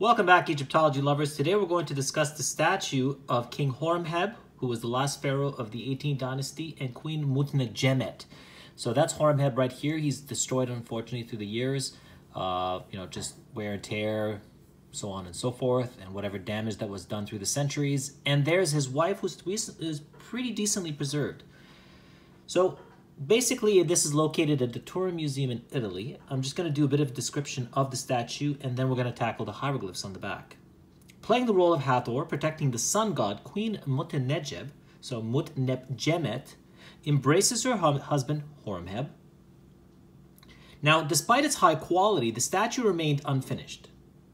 Welcome back, Egyptology lovers. Today we're going to discuss the statue of King Horemheb, who was the last pharaoh of the 18th dynasty, and Queen Mutnedjemet. So that's Horemheb right here. He's destroyed, unfortunately, through the years. Uh, you know, just wear and tear, so on and so forth, and whatever damage that was done through the centuries. And there's his wife, who's pretty decently preserved. So basically, this is located at the Turin Museum in Italy. I'm just going to do a bit of a description of the statue, and then we're going to tackle the hieroglyphs on the back. Playing the role of Hathor, protecting the sun god, Queen Mutnejeb, so Mutnebjemet, embraces her husband, Horemheb. Now, despite its high quality, the statue remained unfinished.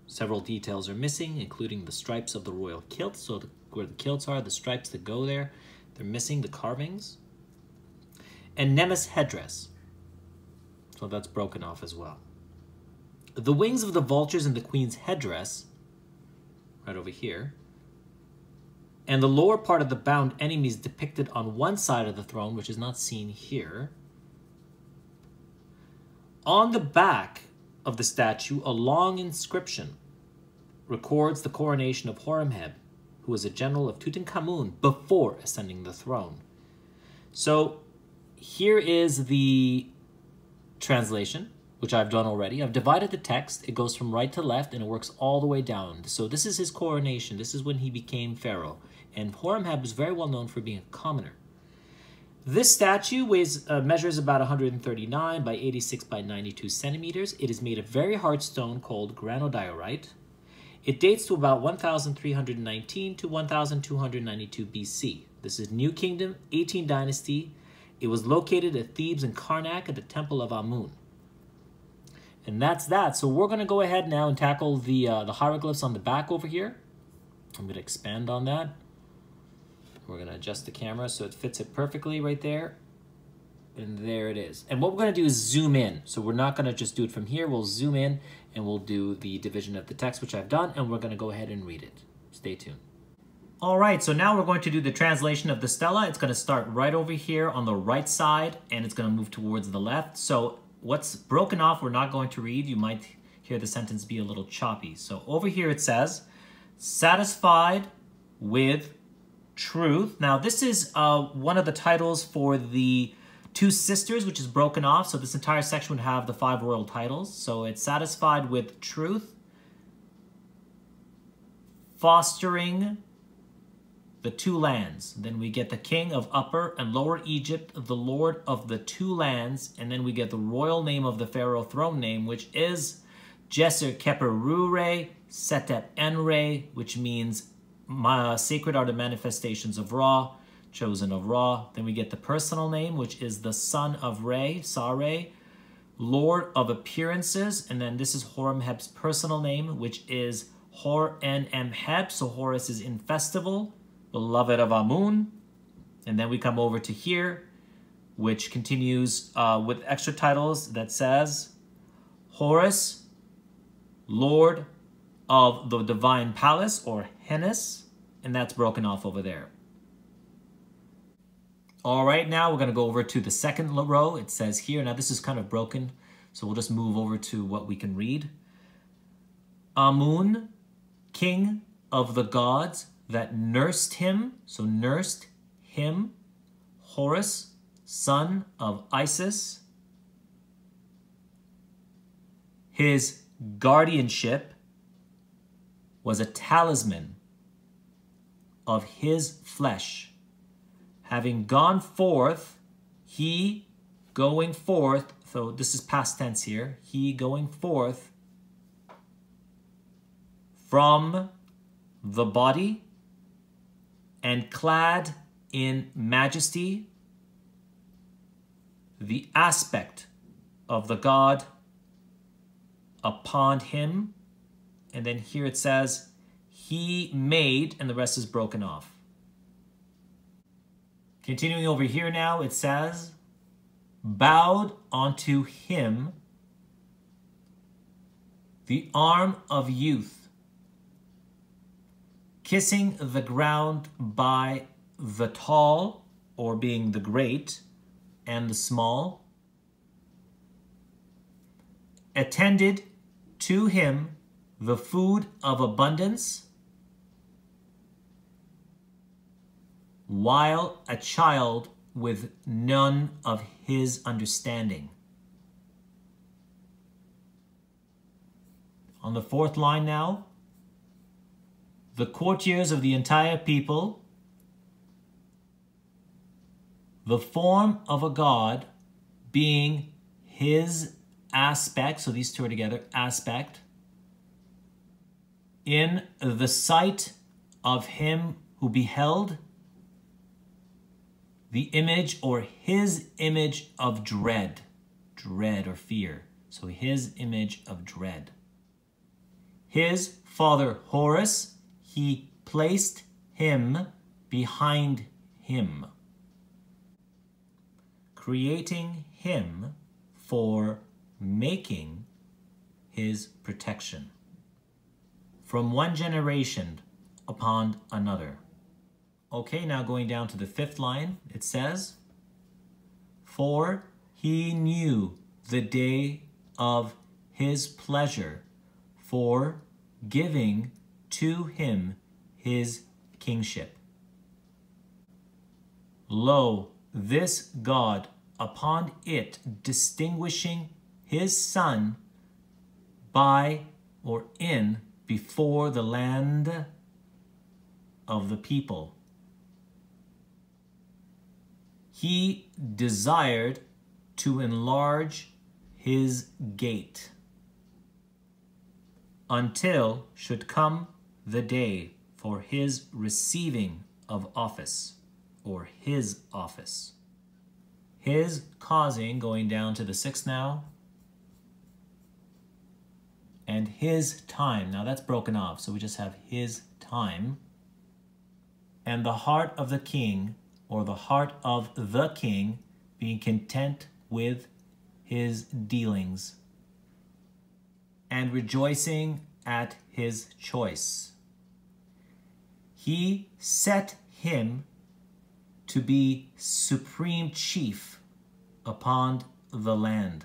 Several details are missing, including the stripes of the royal kilt, so the, where the kilts are, the stripes that go there, they're missing the carvings and Nemes headdress. So that's broken off as well. The wings of the vultures in the queen's headdress, right over here, and the lower part of the bound enemies depicted on one side of the throne, which is not seen here. On the back of the statue, a long inscription records the coronation of Horemheb, who was a general of Tutankhamun before ascending the throne. So here is the translation, which I've done already. I've divided the text. It goes from right to left and it works all the way down. So this is his coronation. This is when he became pharaoh. And Horemheb was very well known for being a commoner. This statue weighs uh, measures about 139 by 86 by 92 centimeters. It is made of very hard stone called granodiorite. It dates to about 1319 to 1292 BC. This is New Kingdom, 18th dynasty, it was located at Thebes and Karnak at the Temple of Amun. And that's that. So we're going to go ahead now and tackle the, uh, the hieroglyphs on the back over here. I'm going to expand on that. We're going to adjust the camera so it fits it perfectly right there. And there it is. And what we're going to do is zoom in. So we're not going to just do it from here. We'll zoom in and we'll do the division of the text, which I've done, and we're going to go ahead and read it. Stay tuned. All right, so now we're going to do the translation of the stela. It's going to start right over here on the right side, and it's going to move towards the left. So what's broken off, we're not going to read. You might hear the sentence be a little choppy. So over here it says, satisfied with truth. Now this is uh, one of the titles for the two sisters, which is broken off. So this entire section would have the five royal titles. So it's satisfied with truth, fostering the two lands. Then we get the king of Upper and Lower Egypt, the lord of the two lands, and then we get the royal name of the pharaoh throne name, which is Jeser Keperure Setep Enre, which means my sacred are the manifestations of Ra, chosen of Ra. Then we get the personal name, which is the son of Re, Sare, Lord of appearances, and then this is Horemheb's personal name, which is Hor en Emheb, so Horus is in festival beloved of Amun. And then we come over to here, which continues uh, with extra titles that says Horus, Lord of the Divine Palace, or Hennes, and that's broken off over there. All right, now we're going to go over to the second row. It says here, now this is kind of broken, so we'll just move over to what we can read. Amun, king of the gods, that nursed him, so nursed him, Horus, son of Isis. His guardianship was a talisman of his flesh. Having gone forth, he going forth, so this is past tense here, he going forth from the body and clad in majesty, the aspect of the God upon him. And then here it says, he made, and the rest is broken off. Continuing over here now, it says, bowed unto him the arm of youth kissing the ground by the tall, or being the great, and the small, attended to him the food of abundance, while a child with none of his understanding. On the fourth line now, the courtiers of the entire people, the form of a god being his aspect, so these two are together, aspect, in the sight of him who beheld the image or his image of dread, dread or fear. So his image of dread. His father Horus, he placed him behind him, creating him for making his protection from one generation upon another. Okay, now going down to the fifth line, it says, For he knew the day of his pleasure for giving to him his kingship. Lo, this God, upon it distinguishing his son by or in before the land of the people. He desired to enlarge his gate until should come the day for his receiving of office or his office. His causing, going down to the sixth now, and his time. Now that's broken off, so we just have his time. And the heart of the king, or the heart of the king, being content with his dealings and rejoicing at his choice. He set him to be supreme chief upon the land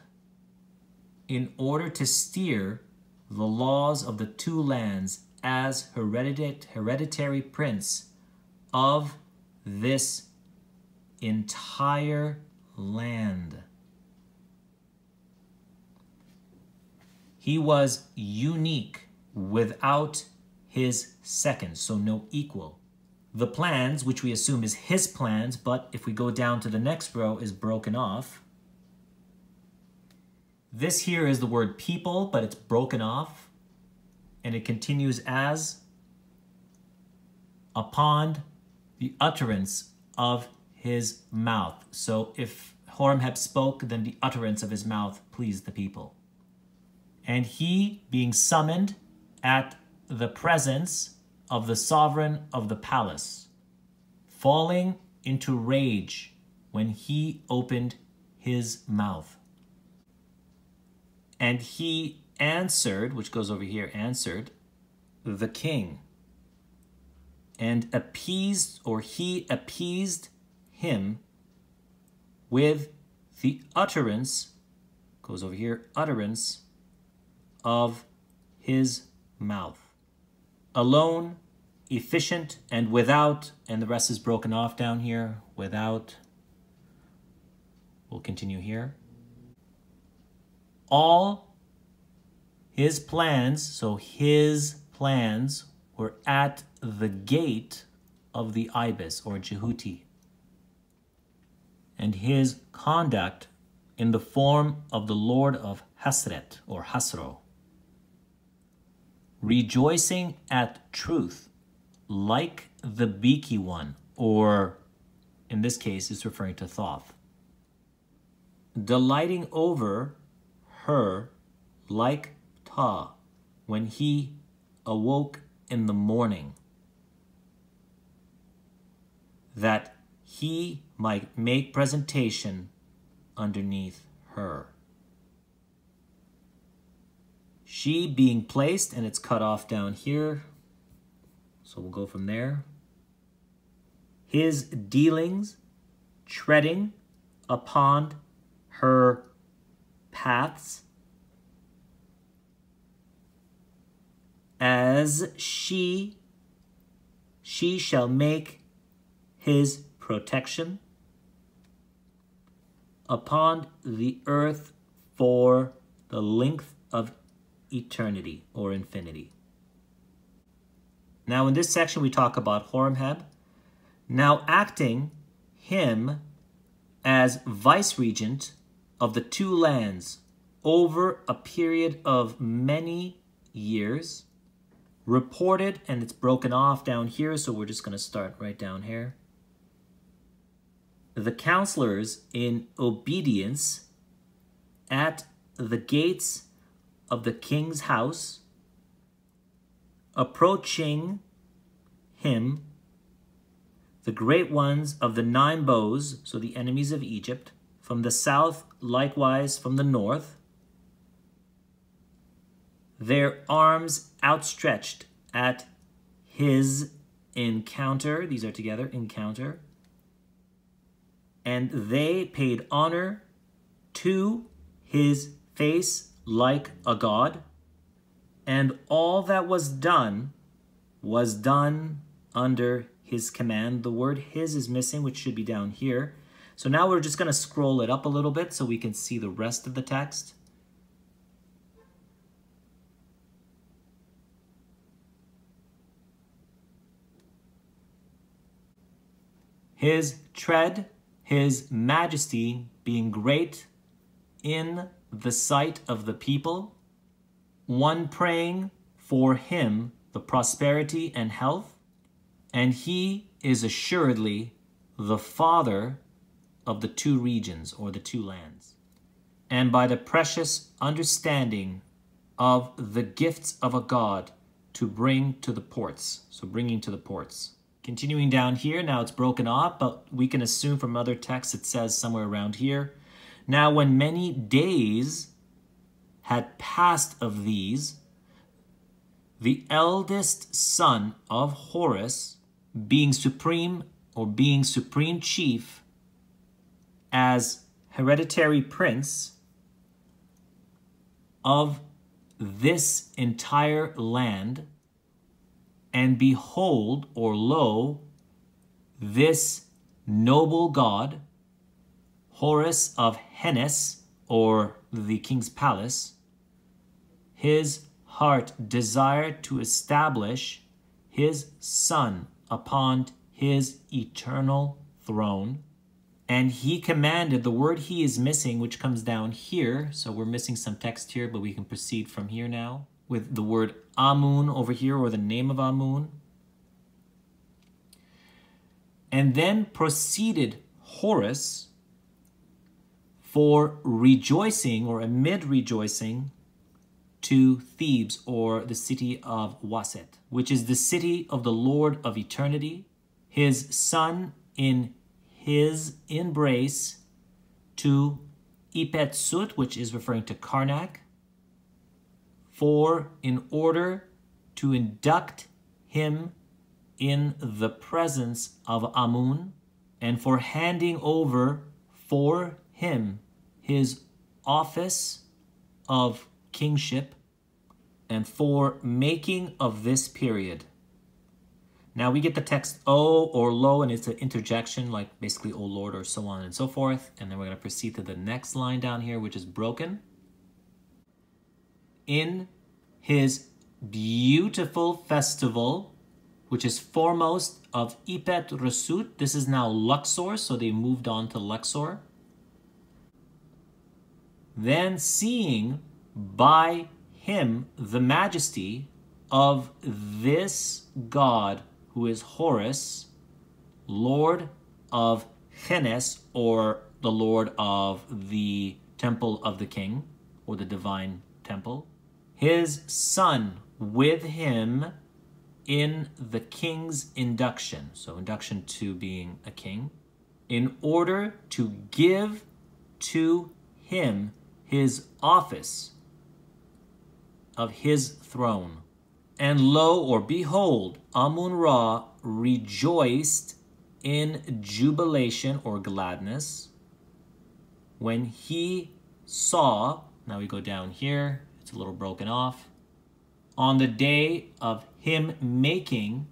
in order to steer the laws of the two lands as hereditary prince of this entire land. He was unique without his second, so no equal. The plans, which we assume is his plans, but if we go down to the next row, is broken off. This here is the word people, but it's broken off. And it continues as upon the utterance of his mouth. So if Horemheb spoke, then the utterance of his mouth pleased the people. And he, being summoned at the presence of the sovereign of the palace, falling into rage when he opened his mouth. And he answered, which goes over here, answered the king and appeased, or he appeased him with the utterance, goes over here, utterance of his mouth. Alone, efficient, and without, and the rest is broken off down here, without. We'll continue here all his plans, so his plans were at the gate of the ibis or Jehuti. And his conduct in the form of the Lord of Hasret or Hasro, rejoicing at truth like the beaky one, or in this case, is referring to Thoth, delighting over her like Ta when he awoke in the morning, that he might make presentation underneath her. She being placed, and it's cut off down here, so we'll go from there. His dealings treading upon her paths as she she shall make his protection upon the earth for the length of eternity or infinity. Now, in this section, we talk about Horemheb. Now, acting him as vice regent of the two lands over a period of many years, reported, and it's broken off down here, so we're just going to start right down here. The counselors in obedience at the gates of the king's house, approaching him, the great ones of the nine bows, so the enemies of Egypt, from the south, likewise from the north, their arms outstretched at his encounter. These are together, encounter. And they paid honor to his face like a god. And all that was done was done under his command. The word his is missing, which should be down here. So now we're just going to scroll it up a little bit so we can see the rest of the text. his tread, his majesty being great in the sight of the people, one praying for him the prosperity and health, and he is assuredly the father of the two regions or the two lands. And by the precious understanding of the gifts of a God to bring to the ports, so bringing to the ports. Continuing down here, now it's broken off, but we can assume from other texts it says somewhere around here. Now when many days had passed of these, the eldest son of Horus, being supreme or being supreme chief as hereditary prince of this entire land, and behold, or lo, this noble god, Horus of Hennes, or the king's palace, his heart desired to establish his son upon his eternal throne. And he commanded, the word he is missing, which comes down here. So we're missing some text here, but we can proceed from here now with the word Amun over here or the name of Amun. And then proceeded Horus for rejoicing or amid rejoicing to Thebes or the city of Waset, which is the city of the Lord of eternity, his son in his embrace to Ipetsut, which is referring to Karnak, for in order to induct him in the presence of Amun, and for handing over for him his office of kingship, and for making of this period. Now we get the text O or Lo, and it's an interjection, like basically O Lord or so on and so forth. And then we're going to proceed to the next line down here, which is broken in his beautiful festival, which is foremost of Ipet Resut. This is now Luxor, so they moved on to Luxor. Then seeing by him the majesty of this God who is Horus, Lord of Chenes, or the Lord of the temple of the king, or the divine temple his son with him in the king's induction. So, induction to being a king, in order to give to him his office of his throne. And lo, or behold, Amun Ra rejoiced in jubilation or gladness when he saw, now we go down here, it's a little broken off. on the day of him making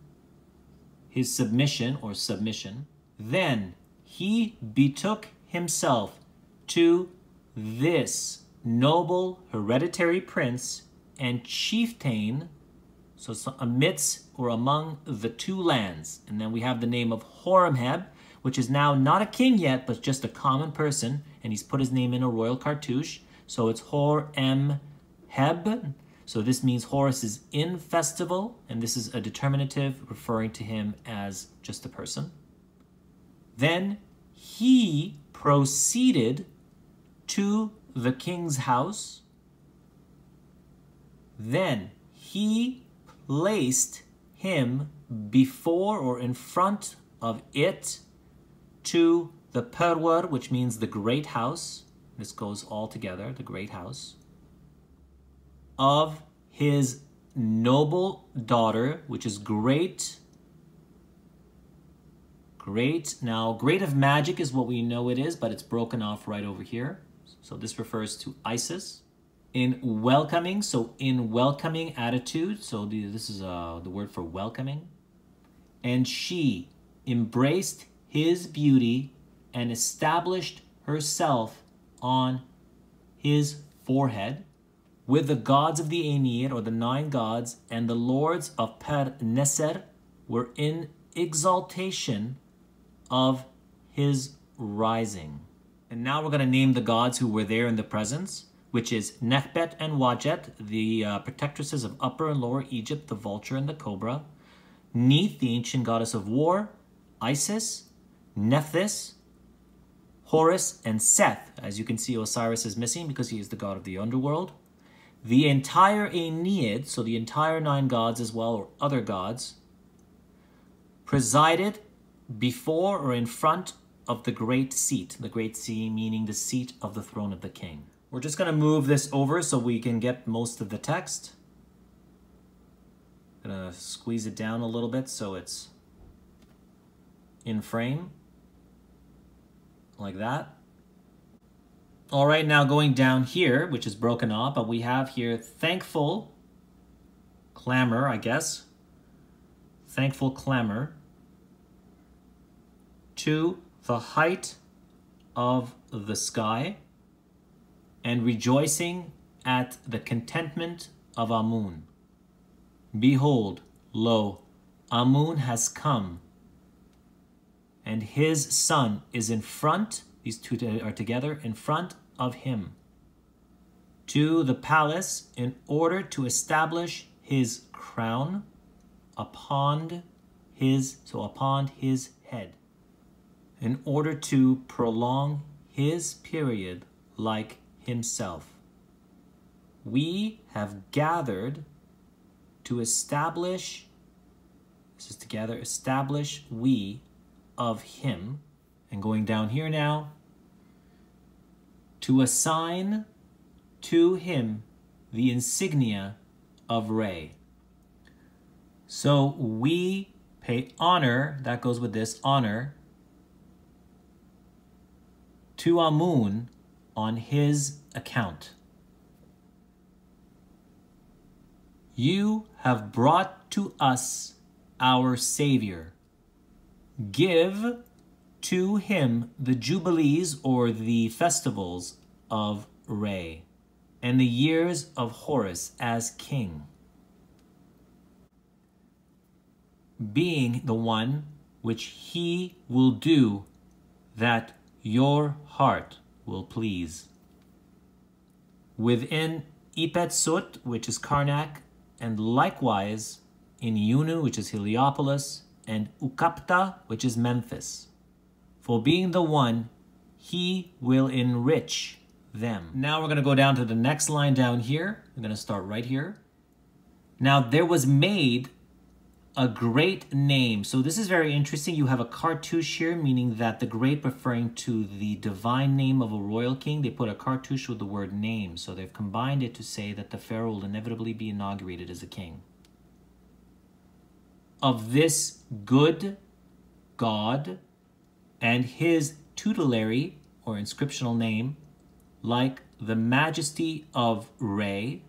his submission or submission, then he betook himself to this noble hereditary prince and chieftain, so, amidst or among the two lands. And then we have the name of Horemheb, which is now not a king yet, but just a common person, and he's put his name in a royal cartouche. So it's Hor-em-heb. So this means Horus is in festival, and this is a determinative referring to him as just a person. Then he proceeded to the king's house. Then he placed him before or in front of it to the perwer, which means the great house. This goes all together, the great house. Of his noble daughter, which is great. Great. Now, great of magic is what we know it is, but it's broken off right over here. So this refers to Isis. In welcoming, so in welcoming attitude, so the, this is uh, the word for welcoming. And she embraced his beauty and established herself on his forehead with the gods of the Ennead, or the nine gods, and the lords of Per Neser were in exaltation of his rising. And now we're going to name the gods who were there in the presence, which is Nekhbet and Wadjet, the uh, protectresses of Upper and Lower Egypt, the vulture and the cobra. Neith, the ancient goddess of war. Isis, Nephthys, Horus, and Seth. As you can see, Osiris is missing because he is the god of the underworld. The entire Ennead, so the entire nine gods as well, or other gods, presided before or in front of the great seat. The great seat meaning the seat of the throne of the king. We're just going to move this over so we can get most of the text. Gonna squeeze it down a little bit so it's in frame like that. All right, now going down here, which is broken off, but we have here thankful clamor, I guess. Thankful clamor to the height of the sky and rejoicing at the contentment of Amun. Behold, lo, Amun has come and his son is in front, these two are together, in front of him to the palace in order to establish his crown upon his, so upon his head, in order to prolong his period like himself. We have gathered to establish, this is together, establish we of him, and going down here now, to assign to him the insignia of Re. So we pay honor, that goes with this, honor, to Amun on his account. You have brought to us our Savior give to him the jubilees or the festivals of Re and the years of Horus as king, being the one which he will do that your heart will please. Within Ipet Sut, which is Karnak, and likewise in Iunu, which is Heliopolis, and Ukapta, which is Memphis. For being the one, he will enrich them. Now we're going to go down to the next line down here. We're going to start right here. Now there was made a great name. So this is very interesting. You have a cartouche here, meaning that the great referring to the divine name of a royal king. They put a cartouche with the word name. So they've combined it to say that the pharaoh will inevitably be inaugurated as a king of this good God and his tutelary or inscriptional name, like the majesty of Re,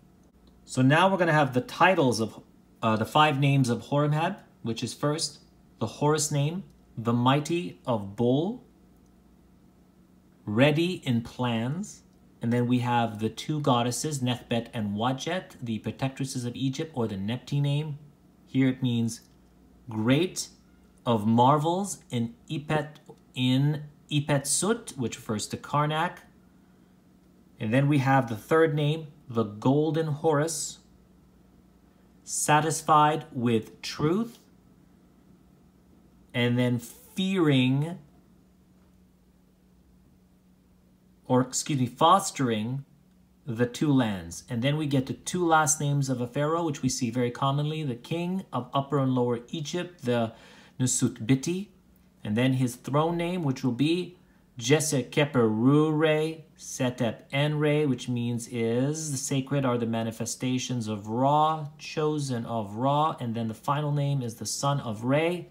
So now we're going to have the titles of uh, the five names of Horemheb, which is first the Horus name, the mighty of Bul, ready in plans, and then we have the two goddesses, Nekhbet and Wadjet, the protectresses of Egypt, or the Nebty name. Here it means great of marvels in Ipet in Ipetsut, which refers to Karnak. And then we have the third name, the Golden Horus, satisfied with truth, and then fearing, or excuse me, fostering the two lands. And then we get the two last names of a pharaoh, which we see very commonly, the king of Upper and Lower Egypt, the Nusut Biti, and then his throne name, which will be Jeser Keperure Setep Enre, which means is the sacred are the manifestations of Ra, chosen of Ra, and then the final name is the son of Re,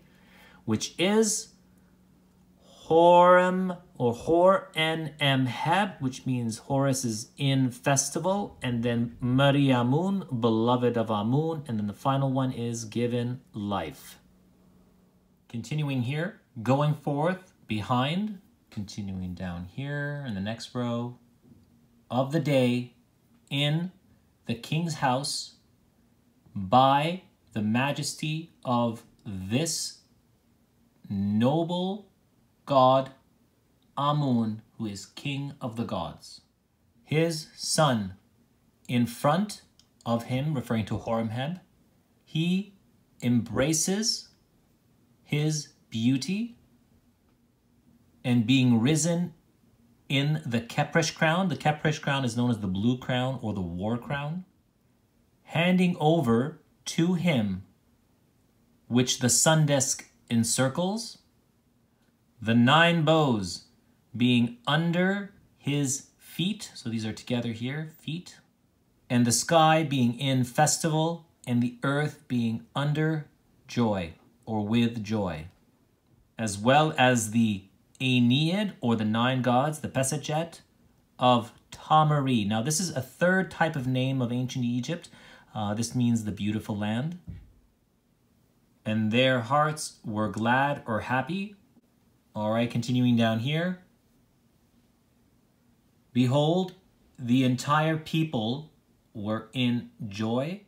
which is Horem or Hor En Heb, which means Horus is in festival, and then Mariamun, beloved of Amun, and then the final one is given life. Continuing here, going forth behind, continuing down here in the next row of the day in the king's house by the majesty of this noble god Amun, who is king of the gods. His son in front of him, referring to Horemheb, he embraces his beauty and being risen in the Khepresh crown. The Khepresh crown is known as the blue crown or the war crown. Handing over to him, which the sun disk encircles, the nine bows being under his feet. So these are together here, feet. And the sky being in festival and the earth being under joy or with joy, as well as the Ennead or the nine gods, the Pesedjet of Tamari. Now, this is a third type of name of ancient Egypt. Uh, this means the beautiful land. And their hearts were glad or happy. All right, continuing down here. Behold, the entire people were in joy,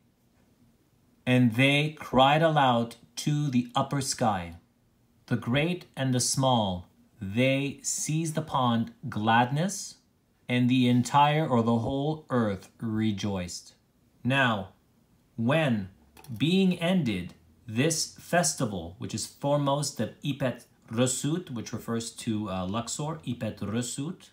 and they cried aloud to the upper sky. The great and the small, they seized upon gladness, and the entire or the whole earth rejoiced. Now, when being ended this festival, which is foremost of Ipet Resut, which refers to uh, Luxor, Ipet Resut,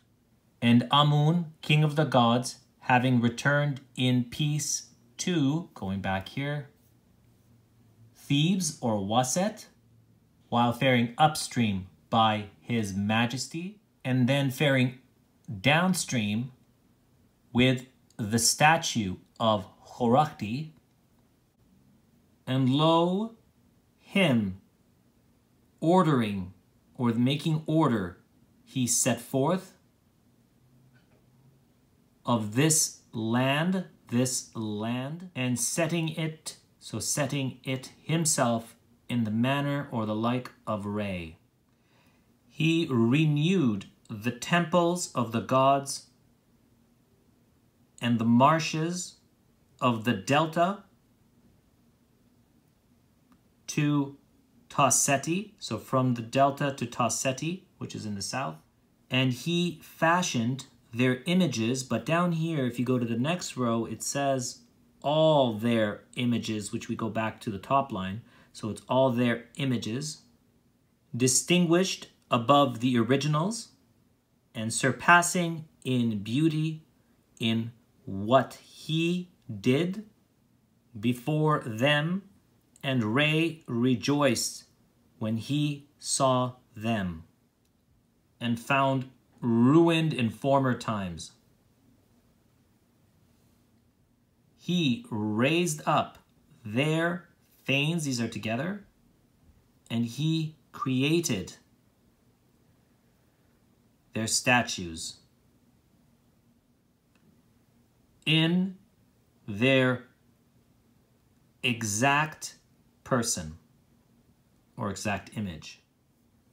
and Amun, king of the gods, having returned in peace to, going back here, Thebes or Waset, while faring upstream by his majesty, and then faring downstream with the statue of Horakhty, and lo, him ordering or making order he set forth of this land, this land, and setting it so setting it himself in the manner or the like of Re. He renewed the temples of the gods and the marshes of the delta to Tasseti, so from the delta to Tasseti, which is in the south. And he fashioned their images, but down here, if you go to the next row, it says all their images, which we go back to the top line. So it's all their images, distinguished above the originals, and surpassing in beauty in what he did before them, and Re rejoiced when he saw them, and found ruined in former times. He raised up their fanes, these are together, and he created their statues in their exact person or exact image,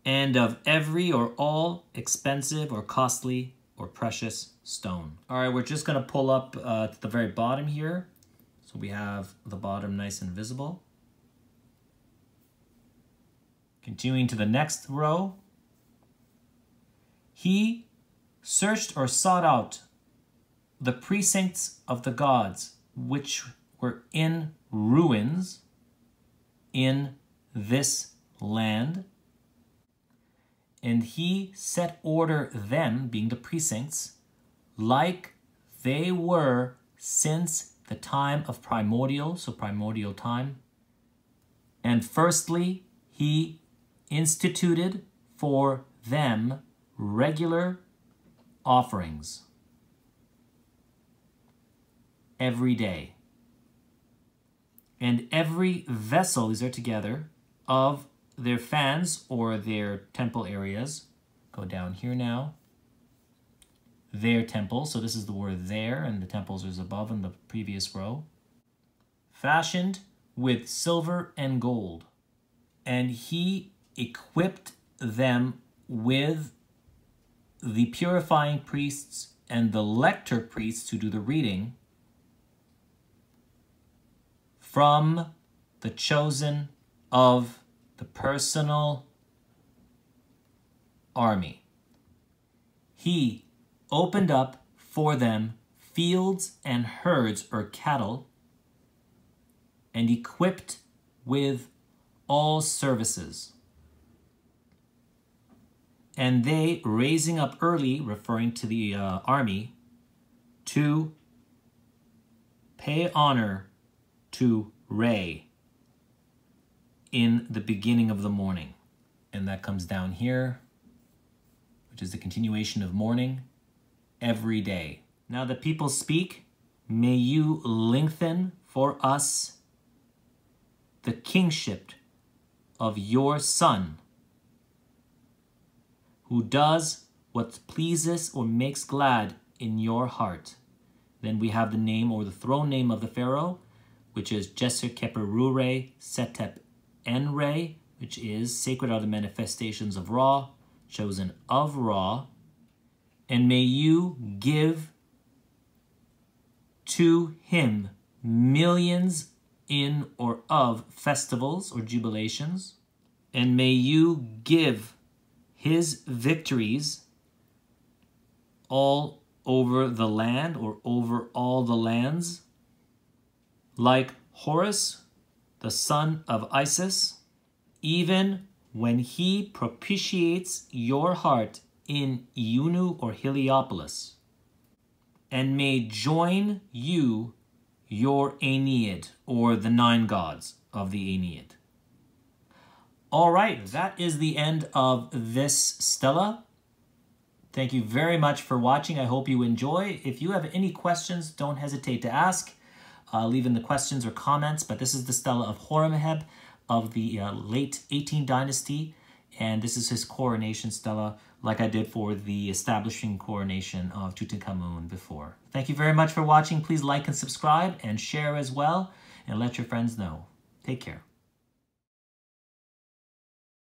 and of every or all expensive or costly or precious stone. All right, we're just gonna pull up uh, to the very bottom here. So we have the bottom nice and visible. Continuing to the next row. He searched or sought out the precincts of the gods, which were in ruins in this land. And he set order them, being the precincts, like they were since the time of primordial, so primordial time. And firstly, he instituted for them regular offerings every day. And every vessel, these are together, of their fans or their temple areas, go down here now, their temple, so this is the word there, and the temples is above in the previous row, fashioned with silver and gold. And he equipped them with the purifying priests and the lector priests who do the reading from the chosen of the personal army. He opened up for them fields and herds or cattle and equipped with all services. And they, raising up early, referring to the uh, army, to pay honor to Re in the beginning of the morning. And that comes down here, which is the continuation of morning every day. Now the people speak, may you lengthen for us the kingship of your son who does what pleases or makes glad in your heart. Then we have the name or the throne name of the Pharaoh, which is Jeser Keperure Setep Enre, which is sacred are the manifestations of Ra, chosen of Ra. And may you give to him millions in or of festivals or jubilations, and may you give his victories all over the land or over all the lands, like Horus, the son of Isis, even when he propitiates your heart in Iunu or Heliopolis, and may join you your Ennead, or the nine gods of the Ennead. All right, that is the end of this Stela. Thank you very much for watching. I hope you enjoy. If you have any questions, don't hesitate to ask. Uh, leave in the questions or comments, but this is the Stela of Horemheb of the uh, late 18th dynasty, and this is his coronation stela, like I did for the establishing coronation of Tutankhamun before. Thank you very much for watching. Please like and subscribe and share as well, and let your friends know. Take care.